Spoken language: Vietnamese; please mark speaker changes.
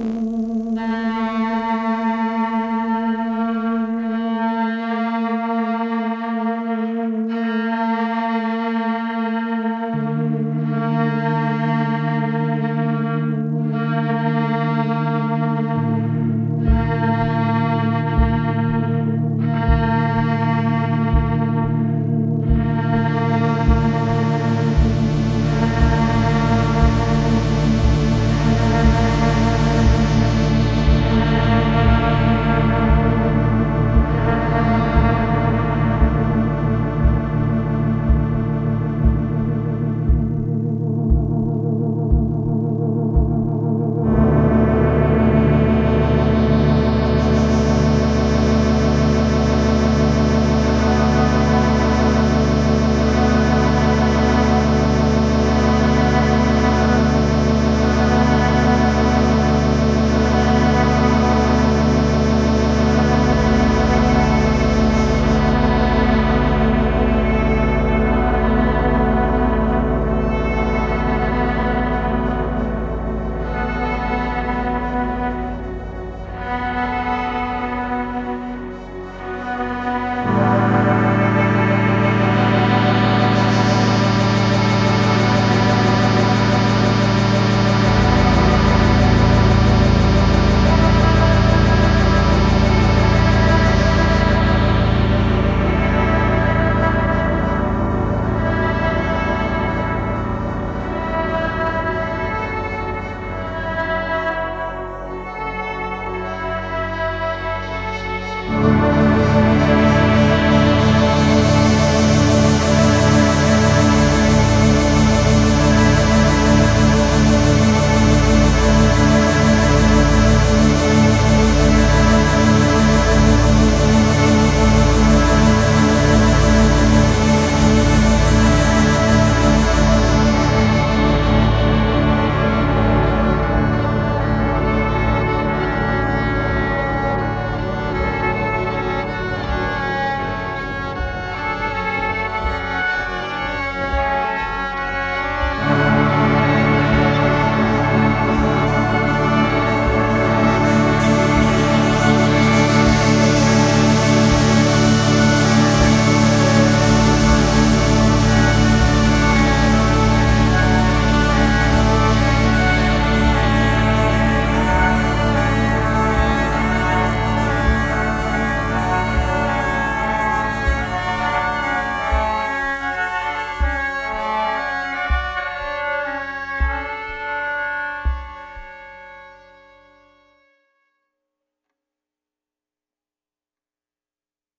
Speaker 1: Bye.